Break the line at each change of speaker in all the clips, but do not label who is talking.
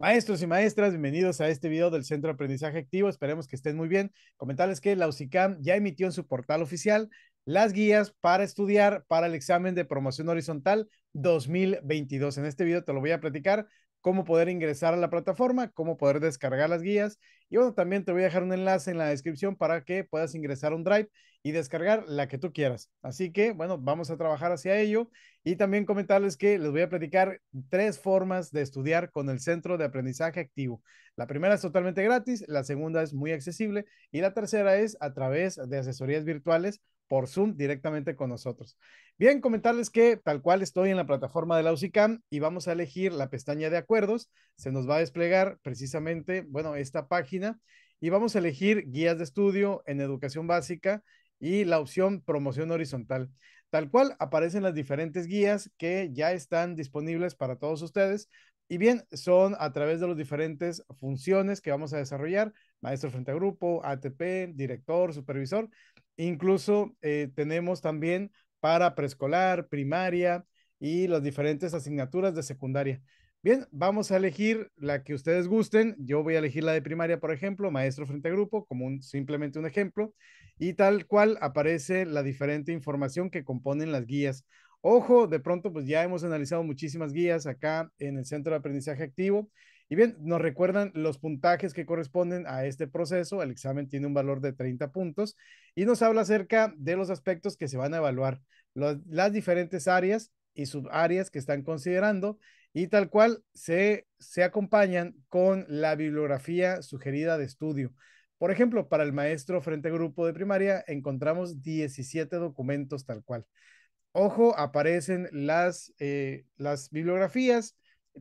Maestros y maestras, bienvenidos a este video del Centro de Aprendizaje Activo. Esperemos que estén muy bien. Comentarles que la UCICAM ya emitió en su portal oficial las guías para estudiar para el examen de promoción horizontal 2022. En este video te lo voy a platicar cómo poder ingresar a la plataforma, cómo poder descargar las guías. Y bueno, también te voy a dejar un enlace en la descripción para que puedas ingresar a un Drive y descargar la que tú quieras. Así que, bueno, vamos a trabajar hacia ello y también comentarles que les voy a platicar tres formas de estudiar con el Centro de Aprendizaje Activo. La primera es totalmente gratis, la segunda es muy accesible y la tercera es a través de asesorías virtuales por Zoom directamente con nosotros. Bien, comentarles que tal cual estoy en la plataforma de la UCICAM y vamos a elegir la pestaña de acuerdos. Se nos va a desplegar precisamente, bueno, esta página y vamos a elegir guías de estudio en educación básica y la opción promoción horizontal. Tal cual aparecen las diferentes guías que ya están disponibles para todos ustedes. Y bien, son a través de las diferentes funciones que vamos a desarrollar, maestro frente a grupo, ATP, director, supervisor. Incluso eh, tenemos también para preescolar, primaria y las diferentes asignaturas de secundaria. Bien, vamos a elegir la que ustedes gusten. Yo voy a elegir la de primaria, por ejemplo, maestro frente a grupo, como simplemente un ejemplo. Y tal cual aparece la diferente información que componen las guías. Ojo, de pronto, pues ya hemos analizado muchísimas guías acá en el Centro de Aprendizaje Activo. Y bien, nos recuerdan los puntajes que corresponden a este proceso. El examen tiene un valor de 30 puntos y nos habla acerca de los aspectos que se van a evaluar, las diferentes áreas y subáreas que están considerando y tal cual se, se acompañan con la bibliografía sugerida de estudio. Por ejemplo, para el maestro frente grupo de primaria encontramos 17 documentos tal cual. Ojo, aparecen las, eh, las bibliografías,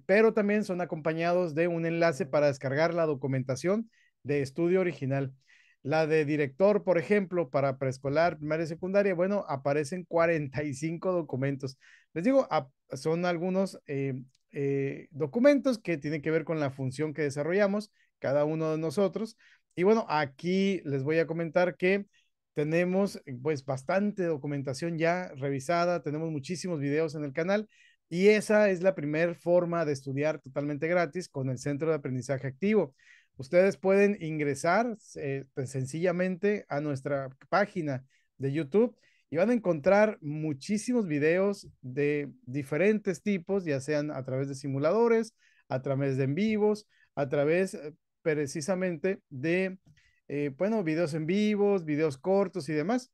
pero también son acompañados de un enlace para descargar la documentación de estudio original. La de director, por ejemplo, para preescolar, primaria y secundaria, bueno, aparecen 45 documentos. Les digo, son algunos eh, eh, documentos que tienen que ver con la función que desarrollamos cada uno de nosotros. Y bueno, aquí les voy a comentar que tenemos pues bastante documentación ya revisada, tenemos muchísimos videos en el canal y esa es la primera forma de estudiar totalmente gratis con el Centro de Aprendizaje Activo. Ustedes pueden ingresar eh, pues, sencillamente a nuestra página de YouTube y van a encontrar muchísimos videos de diferentes tipos, ya sean a través de simuladores, a través de en vivos, a través eh, precisamente de, eh, bueno, videos en vivos, videos cortos y demás.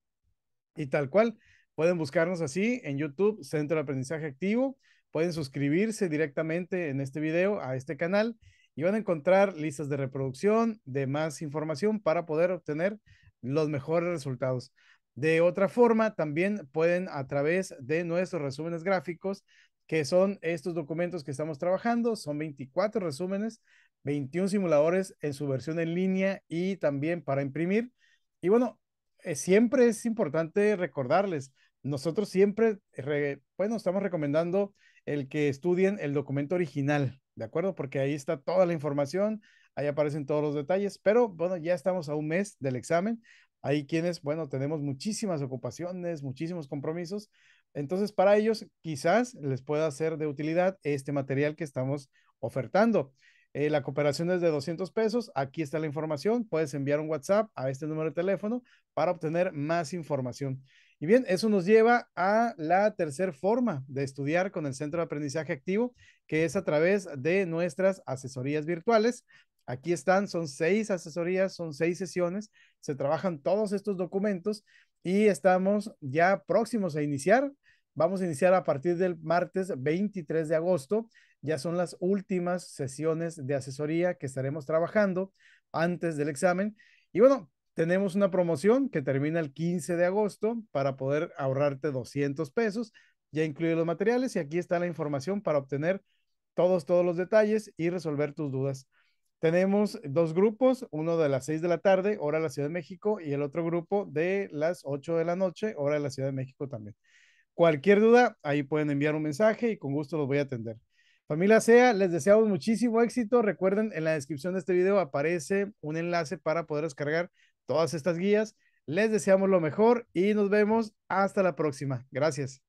Y tal cual, pueden buscarnos así en YouTube, Centro de Aprendizaje Activo, pueden suscribirse directamente en este video a este canal y van a encontrar listas de reproducción, de más información para poder obtener los mejores resultados. De otra forma, también pueden a través de nuestros resúmenes gráficos, que son estos documentos que estamos trabajando, son 24 resúmenes, 21 simuladores en su versión en línea y también para imprimir. Y bueno, eh, siempre es importante recordarles, nosotros siempre, bueno, estamos recomendando el que estudien el documento original, ¿de acuerdo? Porque ahí está toda la información, ahí aparecen todos los detalles, pero bueno, ya estamos a un mes del examen. Hay quienes, bueno, tenemos muchísimas ocupaciones, muchísimos compromisos. Entonces, para ellos quizás les pueda ser de utilidad este material que estamos ofertando. Eh, la cooperación es de 200 pesos. Aquí está la información. Puedes enviar un WhatsApp a este número de teléfono para obtener más información. Y bien, eso nos lleva a la tercera forma de estudiar con el Centro de Aprendizaje Activo, que es a través de nuestras asesorías virtuales. Aquí están, son seis asesorías, son seis sesiones, se trabajan todos estos documentos y estamos ya próximos a iniciar. Vamos a iniciar a partir del martes 23 de agosto. Ya son las últimas sesiones de asesoría que estaremos trabajando antes del examen. Y bueno, tenemos una promoción que termina el 15 de agosto para poder ahorrarte 200 pesos. Ya incluye los materiales y aquí está la información para obtener todos, todos los detalles y resolver tus dudas. Tenemos dos grupos, uno de las 6 de la tarde, hora de la Ciudad de México, y el otro grupo de las 8 de la noche, hora de la Ciudad de México también. Cualquier duda, ahí pueden enviar un mensaje y con gusto los voy a atender. Familia SEA, les deseamos muchísimo éxito. Recuerden, en la descripción de este video aparece un enlace para poder descargar todas estas guías. Les deseamos lo mejor y nos vemos hasta la próxima. Gracias.